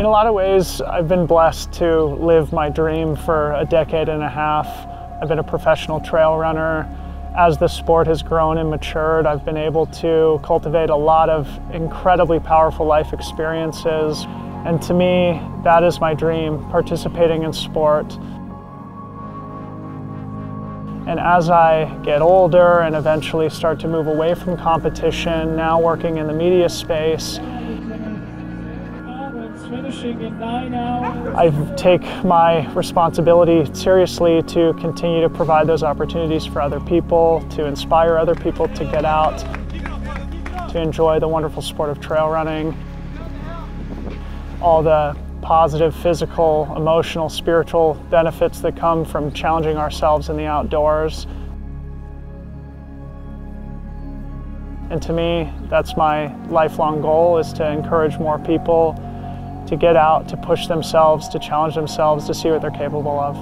In a lot of ways, I've been blessed to live my dream for a decade and a half. I've been a professional trail runner. As the sport has grown and matured, I've been able to cultivate a lot of incredibly powerful life experiences. And to me, that is my dream, participating in sport. And as I get older and eventually start to move away from competition, now working in the media space, I take my responsibility seriously to continue to provide those opportunities for other people, to inspire other people to get out, to enjoy the wonderful sport of trail running. All the positive physical, emotional, spiritual benefits that come from challenging ourselves in the outdoors. And to me, that's my lifelong goal is to encourage more people to get out, to push themselves, to challenge themselves, to see what they're capable of.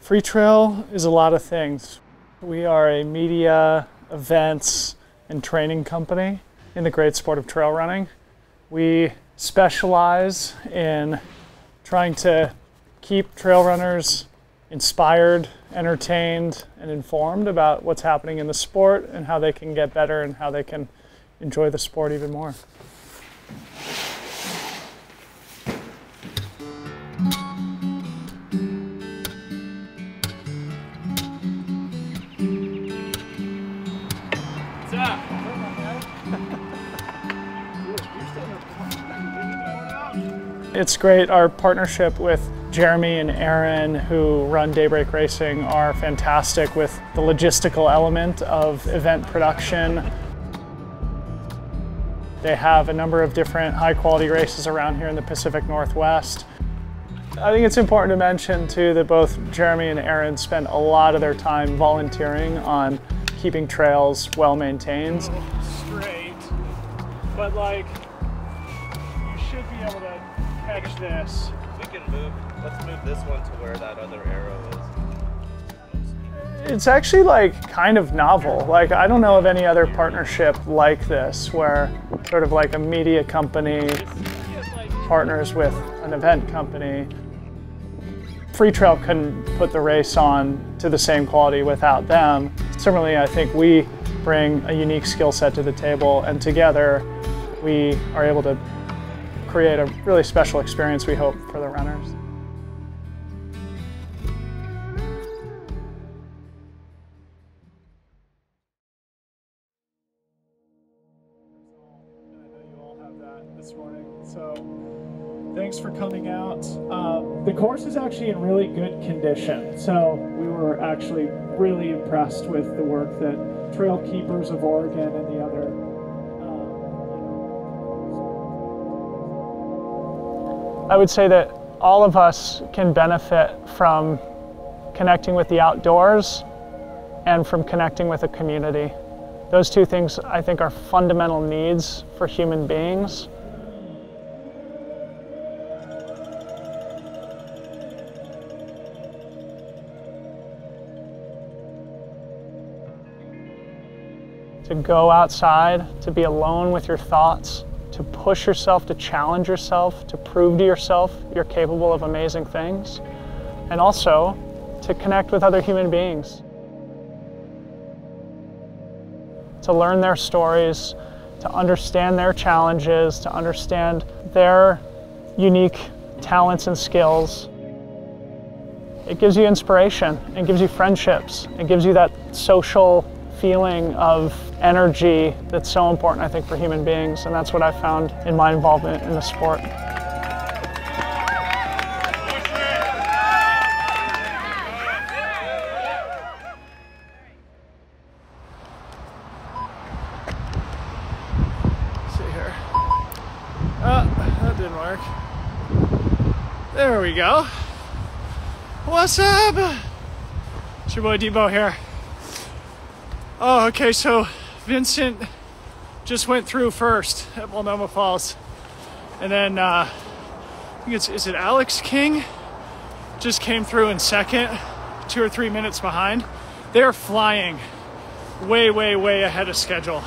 Free Trail is a lot of things. We are a media, events, and training company in the great sport of trail running. We specialize in trying to keep trail runners inspired, entertained, and informed about what's happening in the sport and how they can get better and how they can enjoy the sport even more. It's great. Our partnership with Jeremy and Aaron, who run Daybreak Racing, are fantastic with the logistical element of event production. They have a number of different high quality races around here in the Pacific Northwest. I think it's important to mention too that both Jeremy and Aaron spend a lot of their time volunteering on keeping trails well maintained. Straight, but like you should be able to catch this. We can move, let's move this one to where that other arrow is. It's actually like kind of novel. Like I don't know of any other partnership like this where sort of like a media company partners with an event company. Free Trail couldn't put the race on to the same quality without them. Similarly, I think we bring a unique skill set to the table and together we are able to create a really special experience, we hope, for the runners. And I know you all have that this morning. So thanks for coming out. Um, the course is actually in really good condition. So we were actually really impressed with the work that Trail Keepers of Oregon and the other I would say that all of us can benefit from connecting with the outdoors and from connecting with a community. Those two things I think are fundamental needs for human beings. To go outside, to be alone with your thoughts, to push yourself, to challenge yourself, to prove to yourself you're capable of amazing things, and also to connect with other human beings. To learn their stories, to understand their challenges, to understand their unique talents and skills. It gives you inspiration, it gives you friendships, it gives you that social feeling of energy that's so important, I think, for human beings. And that's what I found in my involvement in the sport. Ah, work. There we go. What's up? It's your boy Debo here. Oh, okay, so Vincent just went through first at Multnomah Falls. And then uh, I think it's is it Alex King just came through in second, two or three minutes behind. they're flying way, way, way ahead of schedule.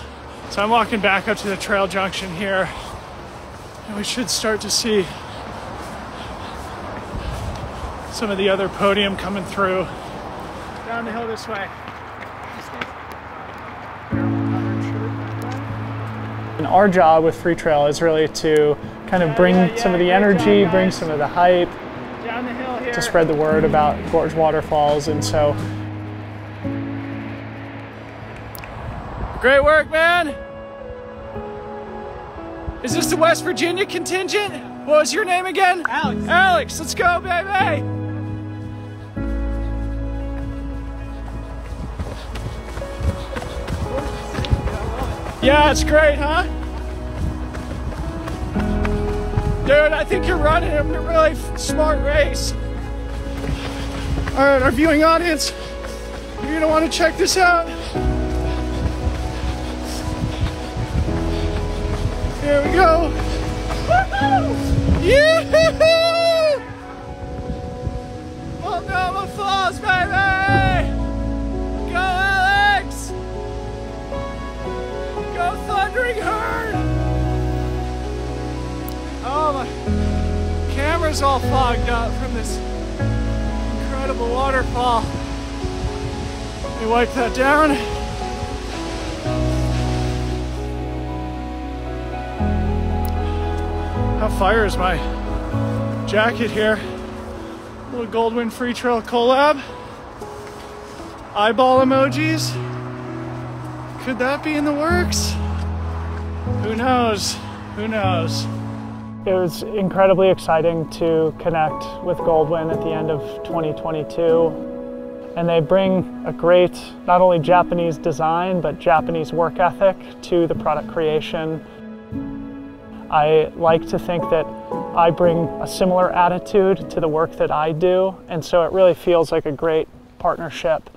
So I'm walking back up to the trail junction here, and we should start to see some of the other podium coming through. Down the hill this way. And our job with Free Trail is really to kind of bring yeah, yeah, some of the energy, job, bring some of the hype, the to spread the word about Gorge Waterfalls. And so, great work, man. Is this the West Virginia contingent? What was your name again? Alex. Alex, let's go, baby. Yeah, it's great, huh? Dude, I think you're running a really smart race. All right, our viewing audience, you're gonna wanna check this out. Here we go. Yeah! Multnomah Falls, baby! Camera's all fogged up from this incredible waterfall. Let me wipe that down. How fire is my jacket here? Little Goldwin Free Trail collab. Eyeball emojis. Could that be in the works? Who knows? Who knows? It was incredibly exciting to connect with Goldwin at the end of 2022. And they bring a great, not only Japanese design, but Japanese work ethic to the product creation. I like to think that I bring a similar attitude to the work that I do, and so it really feels like a great partnership.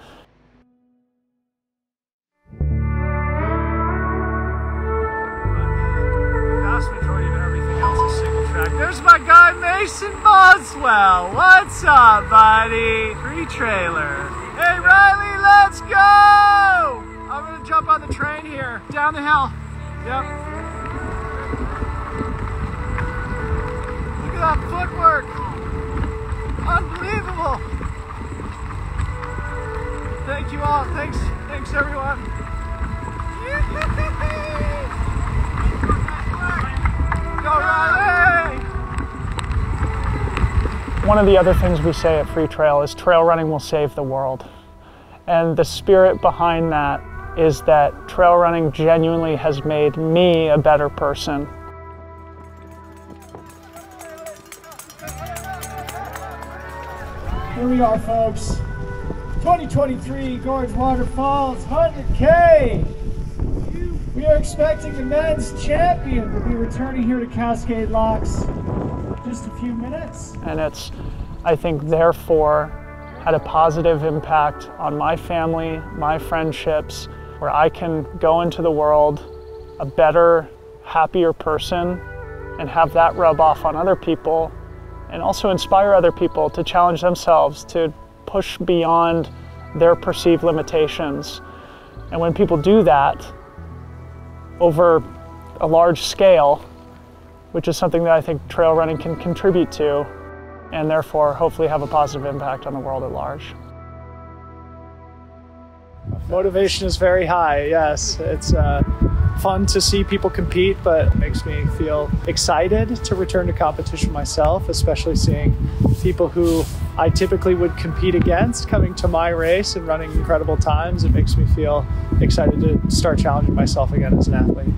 There's my guy Mason Boswell. What's up, buddy? Free trailer. Hey, Riley, let's go! I'm gonna jump on the train here, down the hill. Yep. Look at that footwork. Unbelievable. Thank you all. Thanks, thanks everyone. One of the other things we say at Free Trail is trail running will save the world. And the spirit behind that is that trail running genuinely has made me a better person. Here we are, folks. 2023 Gorge Waterfalls 100K. We are expecting the men's champion to be returning here to Cascade Locks just a few minutes. And it's, I think, therefore, had a positive impact on my family, my friendships, where I can go into the world a better, happier person and have that rub off on other people and also inspire other people to challenge themselves, to push beyond their perceived limitations. And when people do that, over a large scale, which is something that I think trail running can contribute to and therefore hopefully have a positive impact on the world at large. Motivation is very high, yes. It's uh, fun to see people compete, but it makes me feel excited to return to competition myself, especially seeing people who I typically would compete against coming to my race and running incredible times. It makes me feel excited to start challenging myself again as an athlete.